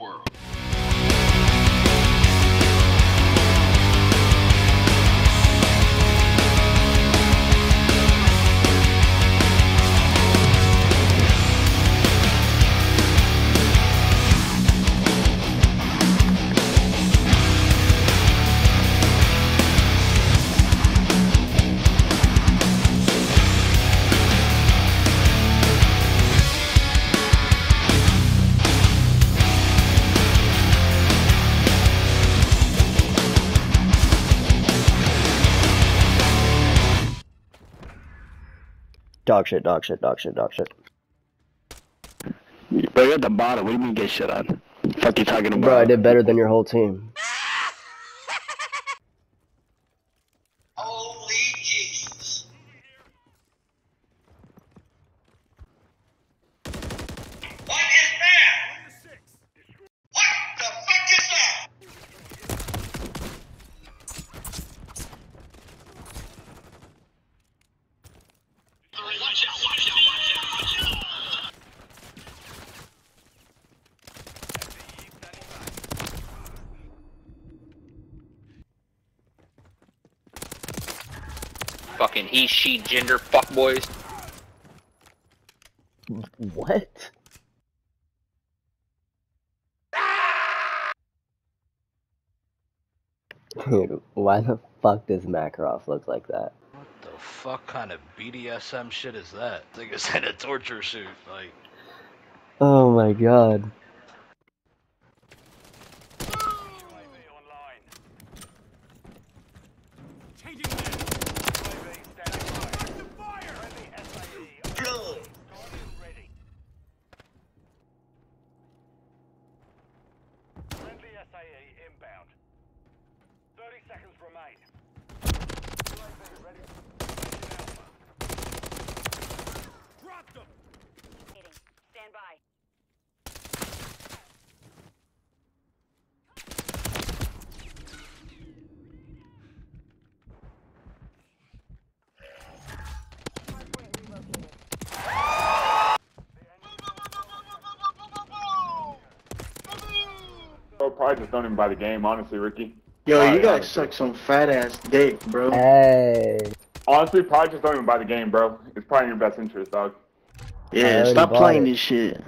world. Dog shit, dog shit, dog shit, dog shit. Bro, you're at the bottom. What do you mean get shit on? Fuck you talking about? Bro, I did better than your whole team. Holy Jesus. What is that? What the fuck is that? Watch out, watch out, watch out, watch out. Fucking he, she, gender, fuckboys. What? Dude, why the fuck does Makarov look like that? What the fuck kind of BDSM shit is that? Like it's in a torture suit. Like, Oh my god. Seconds remain. Ready. Drop them! Stand by. Probably just don't even buy the game, honestly, Ricky. Yo, you Alright, guys honestly. suck some fat ass dick, bro. Hey. Honestly, probably just don't even buy the game, bro. It's probably in your best interest, dog. Yeah, stop playing it. this shit.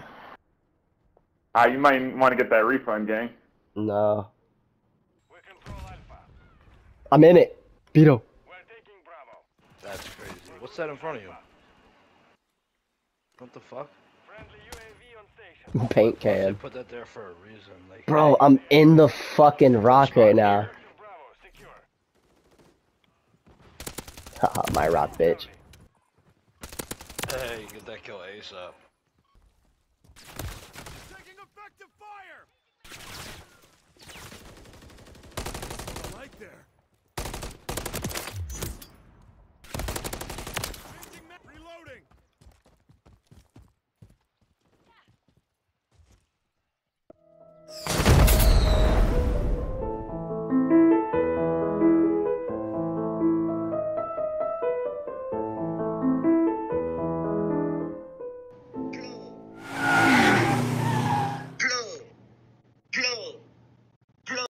Ah, you might want to get that refund, gang. No. We control Alpha. I'm in it. Beto. We're taking Bravo. that's crazy. What's that in front of you? What the fuck? Paint can. Bro, I'm in the fucking rock right now. Haha, my rock, bitch. Hey, get that kill ASAP.